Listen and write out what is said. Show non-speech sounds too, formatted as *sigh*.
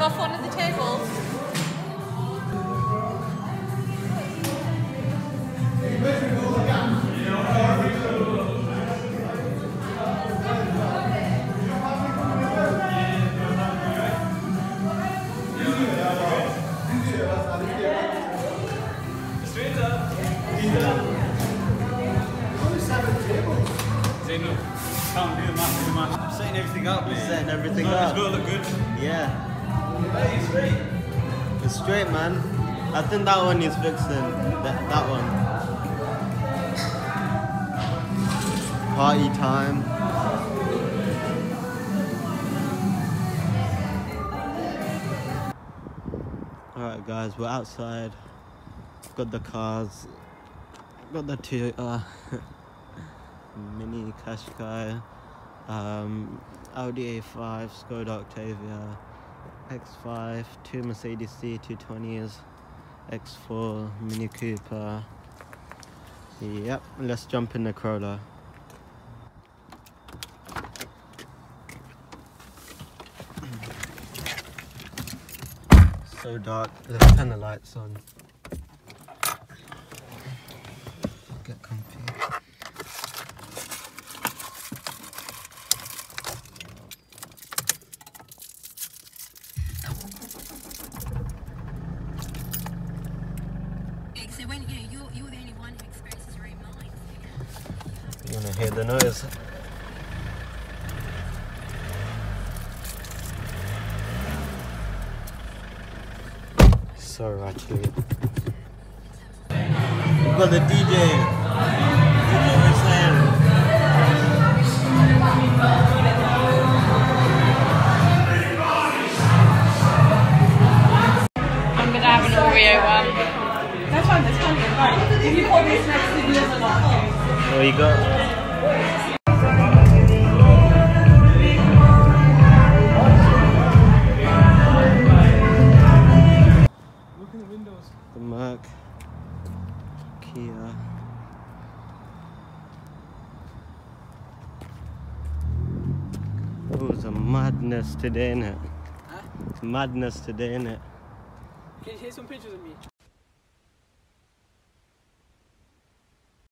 off one of the tables. Zeno, can't do the math, do the math. I'm setting everything up, man. Setting everything It's up. gonna look good. Yeah. It's straight, man. I think that one is fixing. That, that one. Party time. Alright, guys, we're outside. Got the cars. Got the Toyota *laughs* Mini Qashqai. Um, Audi A5, Skoda Octavia, X5, two Mercedes C220s, X4, Mini Cooper. Yep, let's jump in the Corolla. So dark, let's turn the lights on. You wanna hear the noise? So ratchet. We've got the DJ. DJ Hussein. I'm gonna have an Oreo one. That's fine, that's fine. Right. If you put this next to the other one. What you got? The windows. The Merc. Kia. Oh, it's a madness today, innit? Huh? It's madness today, innit? Can you take some pictures of me?